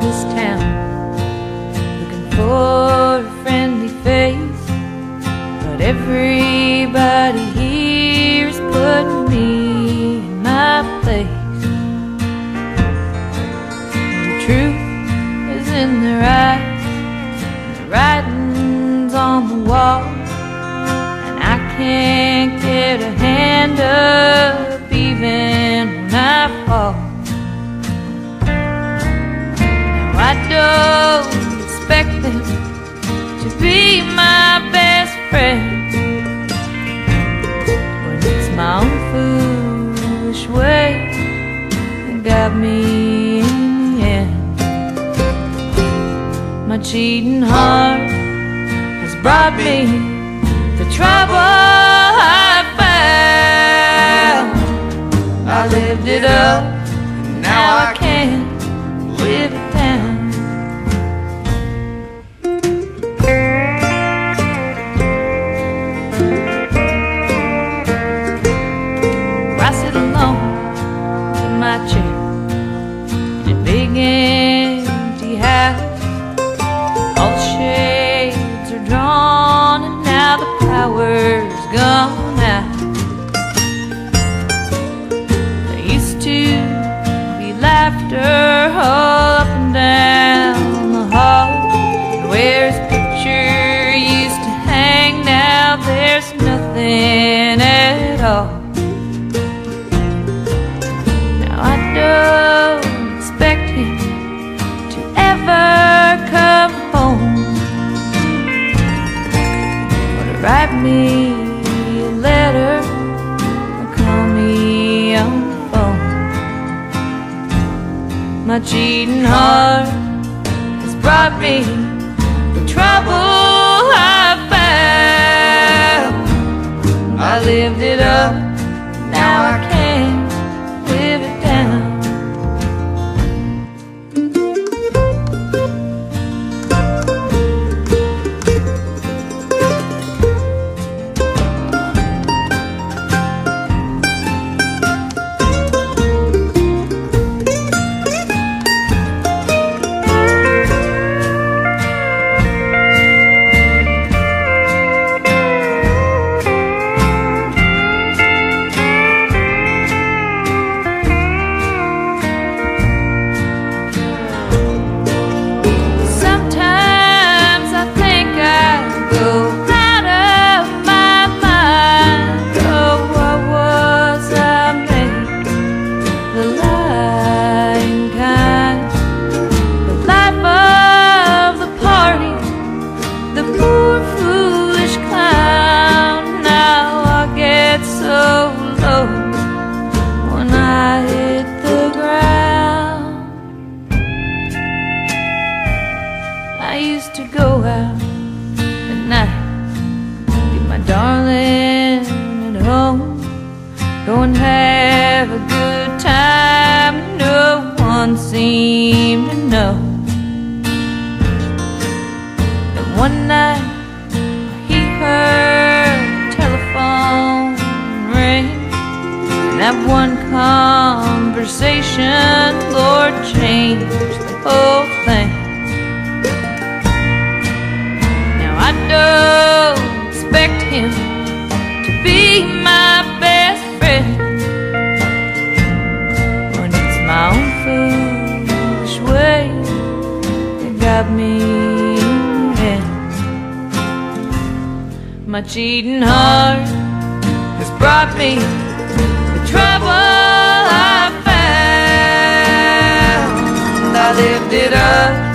this town. Looking for a friendly face But everybody here is putting me in my place. The truth is in their eyes The writing's on the wall And I can't get a hand up even me in the end. My cheating heart has brought me the trouble I found. I lived it up, power's gone out. There used to be laughter write me a letter or call me on the phone. My cheating heart has brought me the trouble I found. I lived it up, and have a good time. No one seemed to know. Then one night he heard the telephone ring, and that one conversation, Lord, changed the whole thing. Now I don't expect him My cheating heart has brought me the trouble I found. I lived it up.